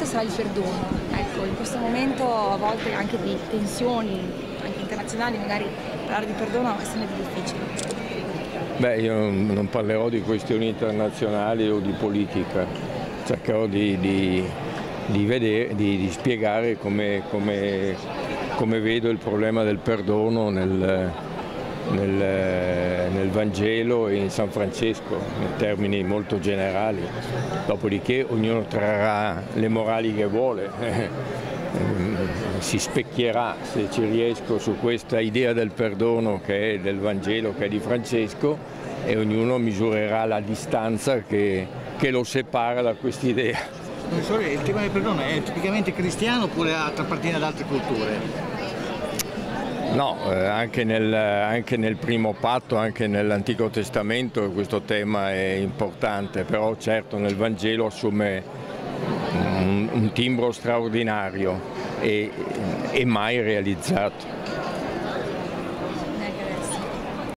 importante sarà il perdono. Ecco, in questo momento a volte anche di tensioni anche internazionali, magari parlare di perdono è sempre più difficile. Beh, io non parlerò di questioni internazionali o di politica, cercherò di, di, di, vedere, di spiegare come, come, come, vedo il problema del perdono nel, nel, nel, Vangelo e in San Francesco, in termini molto generali. Dopodiché ognuno trarrà le morali che vuole. si specchierà se ci riesco su questa idea del perdono che è del Vangelo, che è di Francesco e ognuno misurerà la distanza che, che lo separa da quest'idea. Professore, il tema del perdono è tipicamente cristiano oppure appartiene ad altre culture? No, eh, anche, nel, anche, nel, primo patto, anche nell'Antico Testamento questo tema è importante, però certo nel Vangelo assume un, un timbro straordinario e, e mai realizzato.